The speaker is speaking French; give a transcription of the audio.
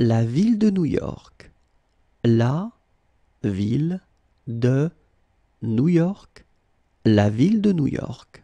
La ville de New York. La ville de New York. La ville de New York.